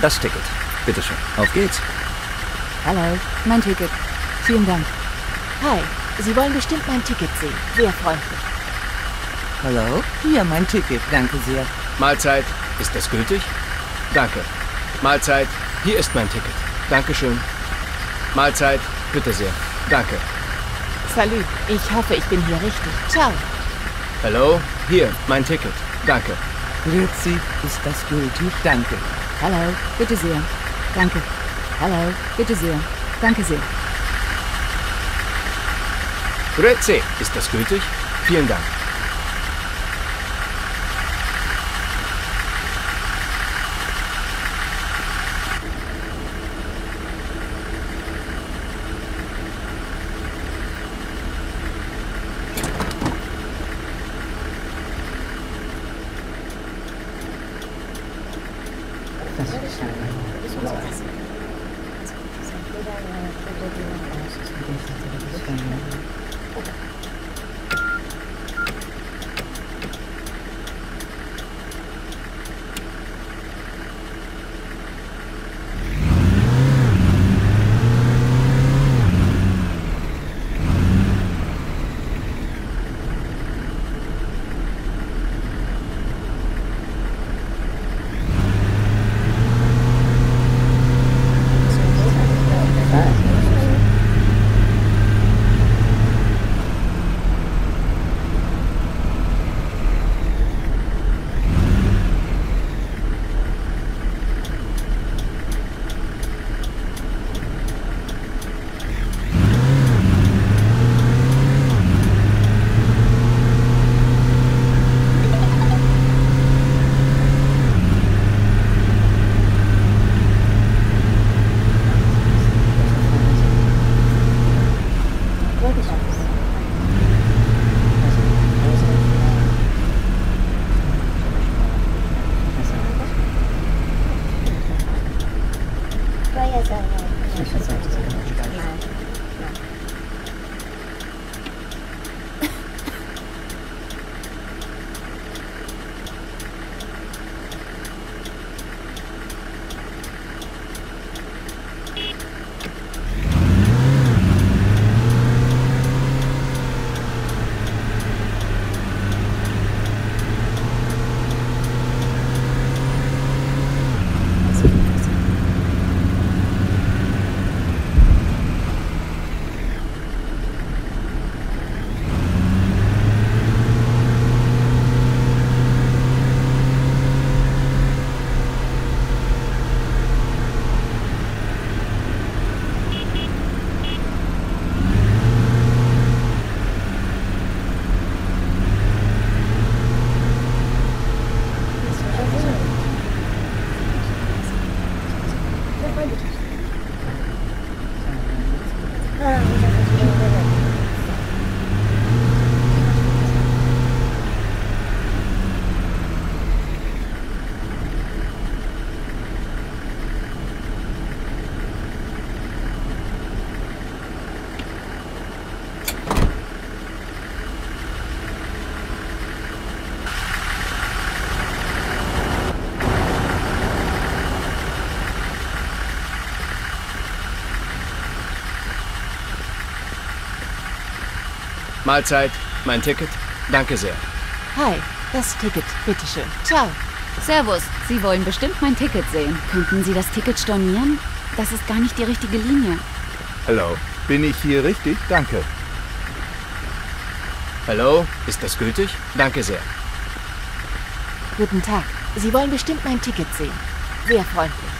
Das Ticket. Bitteschön. Auf geht's. Hallo, mein Ticket. Vielen Dank. Hi, Sie wollen bestimmt mein Ticket sehen. Sehr freundlich. Hallo? Hier mein Ticket, danke sehr. Mahlzeit. Ist das gültig? Danke. Mahlzeit. Hier ist mein Ticket. Dankeschön. Mahlzeit. Bitte sehr. Danke. Salut, ich hoffe, ich bin hier richtig. Ciao. Hallo? Hier, mein Ticket. Danke. Grüezi, ist das gültig? Danke. Hallo, bitte sehr. Danke. Hallo, bitte sehr. Danke sehr. Grüezi. Ist das gültig? Vielen Dank. Mahlzeit. Mein Ticket. Danke sehr. Hi, das Ticket, bitteschön. Ciao. Servus, Sie wollen bestimmt mein Ticket sehen. Könnten Sie das Ticket stornieren? Das ist gar nicht die richtige Linie. Hallo, bin ich hier richtig? Danke. Hallo? Ist das gültig? Danke sehr. Guten Tag. Sie wollen bestimmt mein Ticket sehen. Sehr freundlich.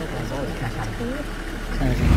잘 지내. 잘 지내.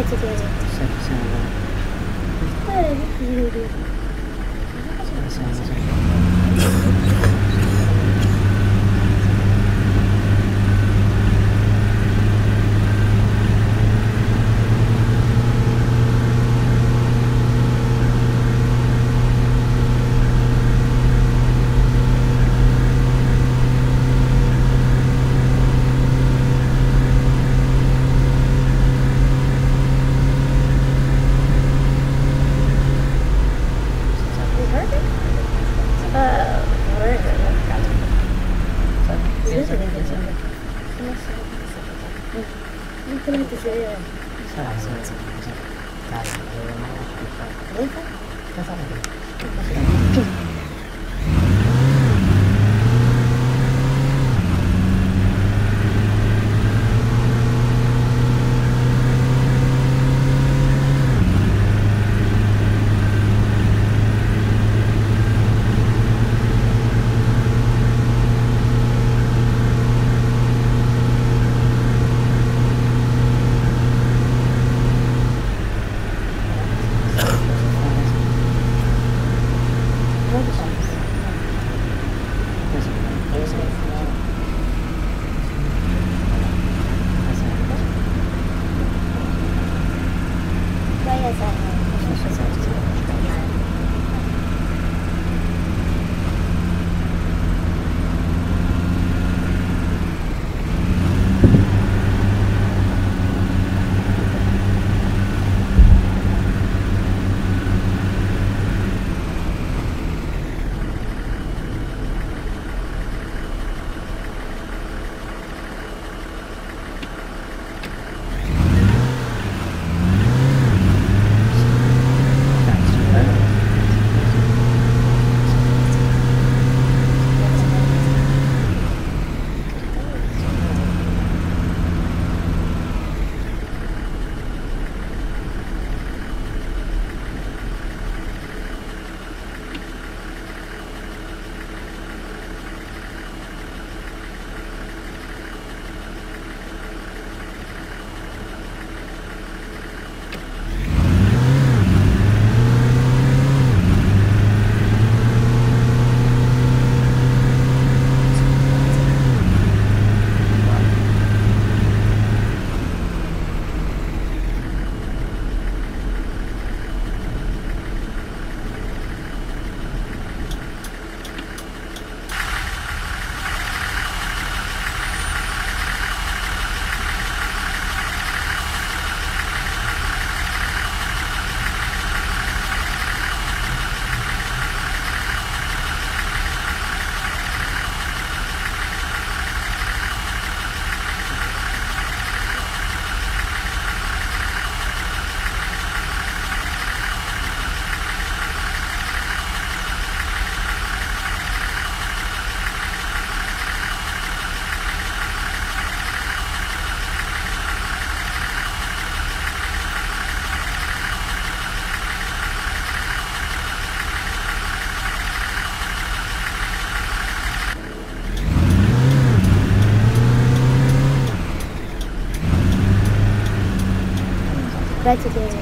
давайте резать. Сядь, сядь. better game.